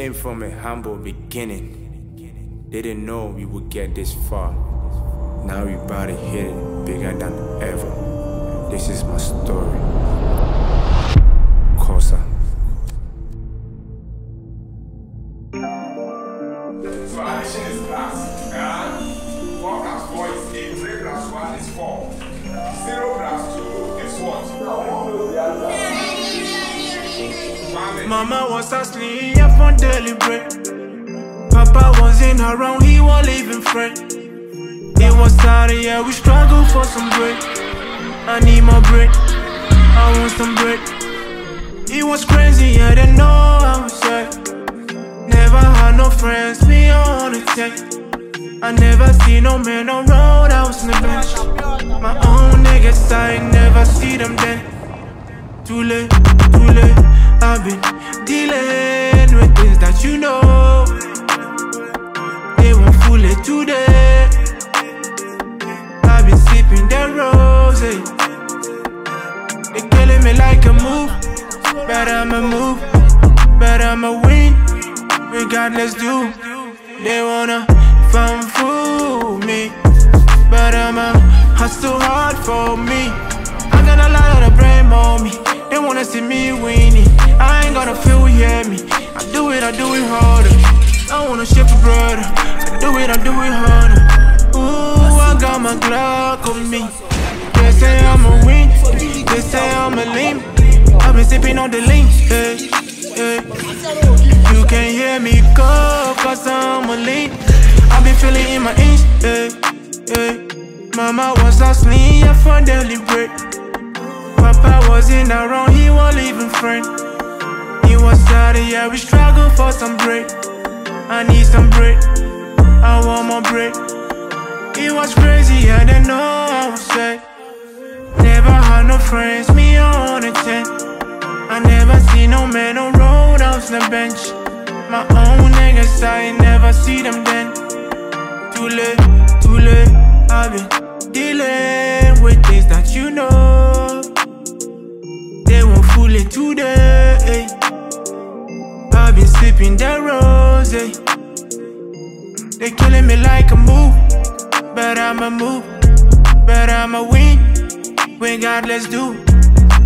came from a humble beginning. Didn't know we would get this far. Now we about to hit it bigger than ever. This is my story. Korsah. So addition is class. Uh, 4 plus 4 is 8. 3 plus 1 is 4. 0 plus 2 is what? Mama. Mama was asleep daily bread. Papa wasn't around, he was leaving friend. It was Saturday, yeah, we struggled for some bread. I need my bread, I want some bread. It was crazy, I didn't know I was at. Never had no friends, me on the tech. I never see no man on road, I was in the bench. My own niggas, I never see them then. Too late, too late. I've been dealing with things that you know. They won't fool it today. I've been sipping that rose. They killing me like a move. But I'ma move. But I'ma win. Regardless, do. They wanna fun fool me. But I'ma hustle hard for me. I got a lot of blame on me. They wanna see me winning. I ain't gonna feel hear me. I do it, I do it harder. I wanna ship a brother. I do it, I do it harder. Ooh, I got my Glock on me. They say I'm a win. They say I'm a lean. I've been sipping on the lean. Hey, hey. You can hear me go, cause I'm a lean. I've been feeling in my inch. Hey, hey. Mama was asleep, for daily bread. Papa wasn't around, he was even friend. He was sad, yeah, we struggle for some bread. I need some bread, I want more bread. It was crazy, I didn't know I was sad. Never had no friends, me on a tent. I never see no man on road, I was the bench. My own niggas, I never see them then. Too late, too late, I've been dealing sipping that rose. They killing me like a move, but I'ma move, but I'ma win. When God let's do,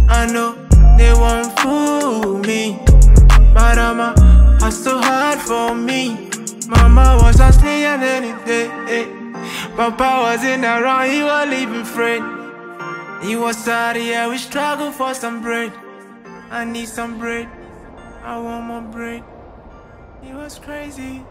I know they won't fool me, but I'ma hustle hard for me. Mama was asleep and any day. Eh. Papa wasn't around, he was leaving friend. He was sad, yeah, we struggle for some bread. I need some bread, I want more bread. It was crazy.